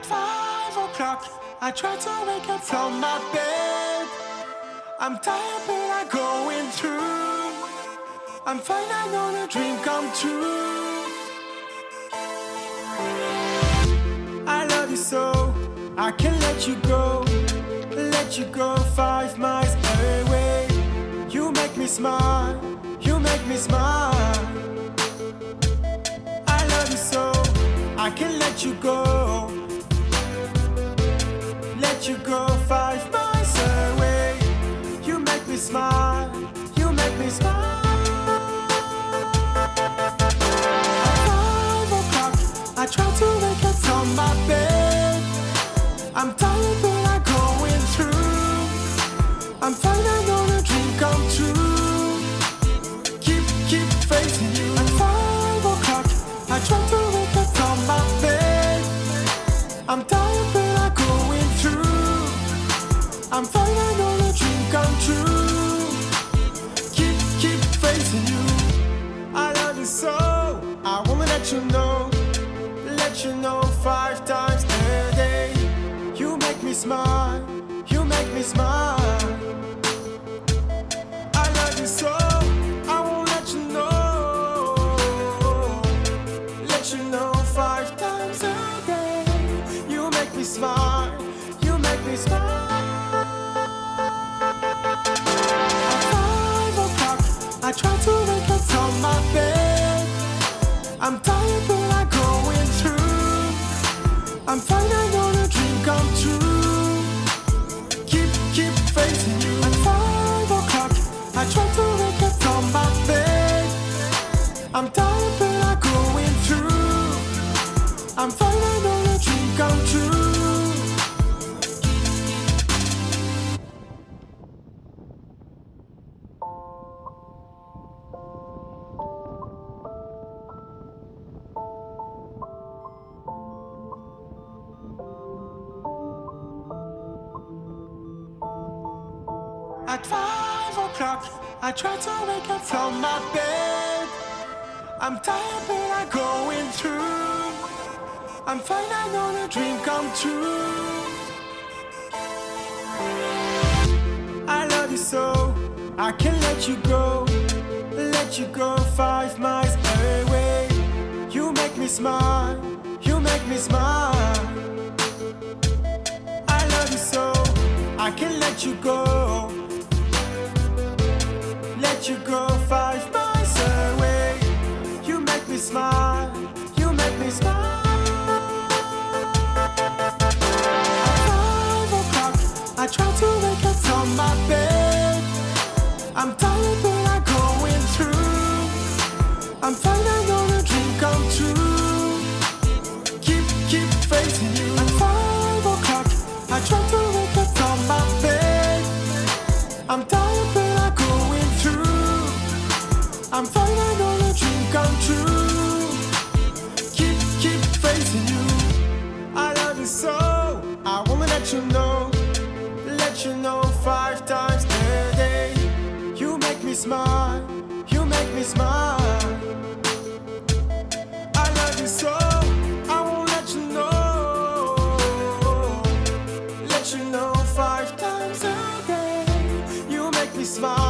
At five o'clock, I try to wake up from my bed. I'm tired, but I'm going through. I'm fine, I know the dream come true. I love you so, I can't let you go. Let you go five miles away. You make me smile, you make me smile. I love you so, I can't let you go. Let you go five by miles I'm I know the dream come true. Keep, keep facing you. I love you so. I wanna let you know, let you know five times a day. You make me smile, you make me smile. I love you so. I won't let you know, let you know five times a day. You make me smile, I try to wake up from my bed. I'm tired, but I'm going through. I'm fine, I know the dream come true. Keep, keep facing you. At five o'clock, I try to wake up from my bed. I'm tired, At five o'clock, I try to wake up from my bed. I'm tired, but I'm going through. I'm fine, I know the dream come true. I love you so, I can't let you go. Let you go five miles away. You make me smile, you make me smile. I love you so, I can't let you go. Let you go five miles away. You make me smile, you make me smile. At five o'clock, I try to wake up from my bed. I'm tired, but I'm going through. I'm fine, I know I'm fine, I know dream come true. Keep, keep facing you. I love you so. I wanna let you know, let you know five times a day. You make me smile, you make me smile. I love you so. I won't let you know, let you know five times a day. You make me smile,